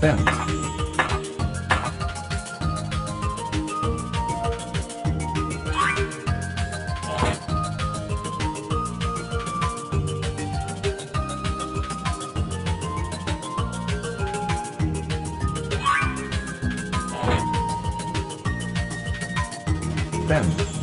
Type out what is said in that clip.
fence fence